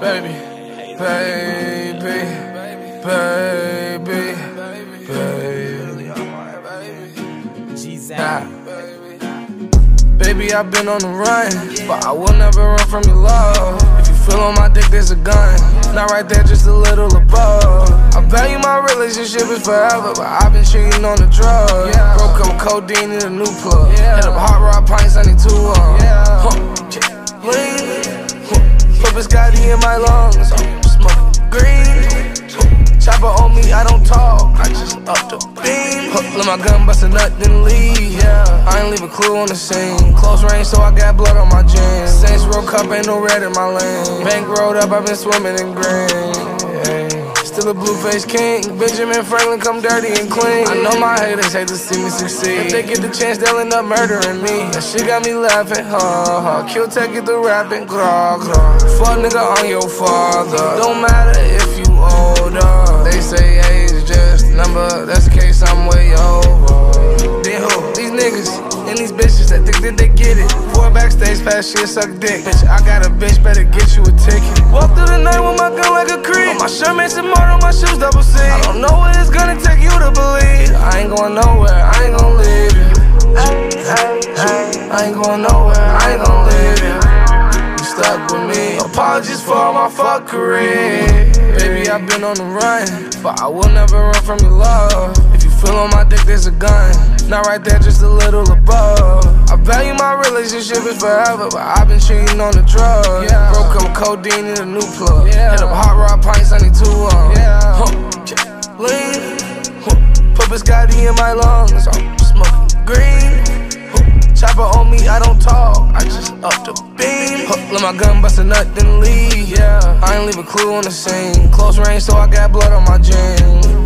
Baby, baby, baby, baby. Nah. Baby, I've been on the run, but I will never run from your love. If you feel on my dick, there's a gun. Not right there, just a little above. I value my relationship is forever, but I've been cheating on the drug. Broke up codeine in a new plug. Hit up hot rod pints, I need two of 'em. Huh. Lean. Huh. Put Biscotti in my lungs. I'm smoking green. Chopper on me, I don't talk. I just up the beam. Let my gun bust a nut, then leave. Yeah. I ain't leave a clue on the scene. Close range, so I got blood on my jeans. Styrofoam Cup, ain't no red in my lane. Bank rolled up, I've been swimming in green. Hey. Still a blue face king. Benjamin Franklin come dirty and clean. I know my haters hate to see me succeed. If they get the chance, they'll end up murdering me. That shit got me laughing, ha ha. Kill tech, get the rapping, craw craw. Fuck nigga on your father. Don't matter if you older. They say age just a number. That's the case, I'm way over. Then who? These niggas and these bitches that think that they get it. Four backstage pass shit, suck dick. Bitch, I got a bitch, better get you a ticket. Walk through the night with my gun like a shirt, man, some more on my shoes, double C. I don't know what it's gonna take you to believe. I ain't going nowhere, I ain't gonna leave you. I ain't going nowhere, I ain't gonna leave you. You stuck with me. Apologies for all my fuckery. Baby, I've been on the run, but I will never run from your love. If you feel on my dick, there's a gun. Not right there, just a little above. I value my relationship is forever, but I've been cheating on the drug. Broke up codeine in a new plug. Hit up hot rod pints, I need two of 'em. Huh. Lean. Huh. Put Biscotti in my lungs. I'm smoking green. Huh. Chopper on me, I don't talk. I just up the beam. Huh. Let my gun bust a nut, then leave. Yeah. I ain't leave a clue on the scene. Close range, so I got blood on my jeans.